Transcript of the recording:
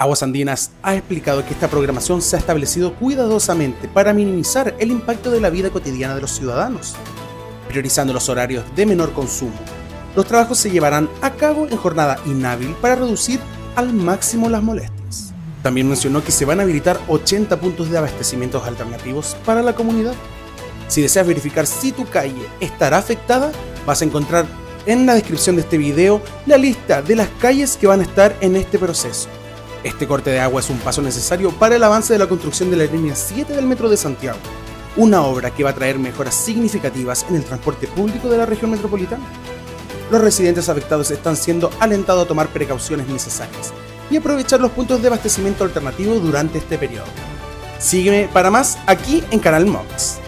Aguas Andinas ha explicado que esta programación se ha establecido cuidadosamente para minimizar el impacto de la vida cotidiana de los ciudadanos, priorizando los horarios de menor consumo. Los trabajos se llevarán a cabo en jornada inhábil para reducir al máximo las molestias. También mencionó que se van a habilitar 80 puntos de abastecimientos alternativos para la comunidad. Si deseas verificar si tu calle estará afectada, vas a encontrar en la descripción de este video la lista de las calles que van a estar en este proceso. Este corte de agua es un paso necesario para el avance de la construcción de la línea 7 del Metro de Santiago, una obra que va a traer mejoras significativas en el transporte público de la región metropolitana. Los residentes afectados están siendo alentados a tomar precauciones necesarias y aprovechar los puntos de abastecimiento alternativo durante este periodo. Sígueme para más aquí en Canal Mox.